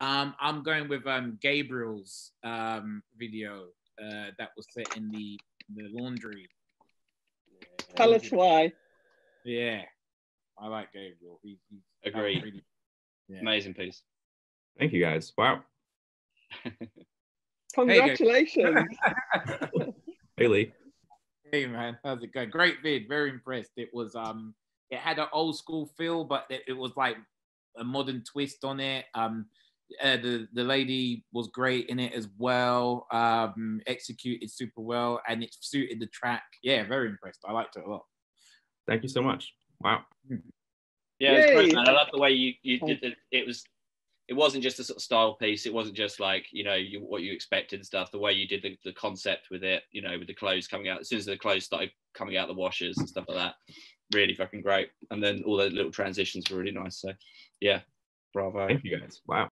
Um, I'm going with um Gabriel's um video uh, that was set in the the laundry. Tell us why. Yeah, I like Gabriel. He, he's that Agreed. really- yeah. Amazing piece. Thank you guys. Wow. Congratulations. Hey Lee. Hey man, how's it going? Great vid, very impressed. It was um, it had an old school feel, but it, it was like a modern twist on it. Um, uh, the the lady was great in it as well. Um, executed super well, and it suited the track. Yeah, very impressed. I liked it a lot. Thank you so much. Wow. Yeah, it's Yay. great, man. I love the way you you did it. It was. It wasn't just a sort of style piece. It wasn't just like you know you, what you expected and stuff. The way you did the, the concept with it, you know, with the clothes coming out as soon as the clothes started coming out the washers and stuff like that, really fucking great. And then all those little transitions were really nice. So, yeah, bravo. Thank you guys. Wow.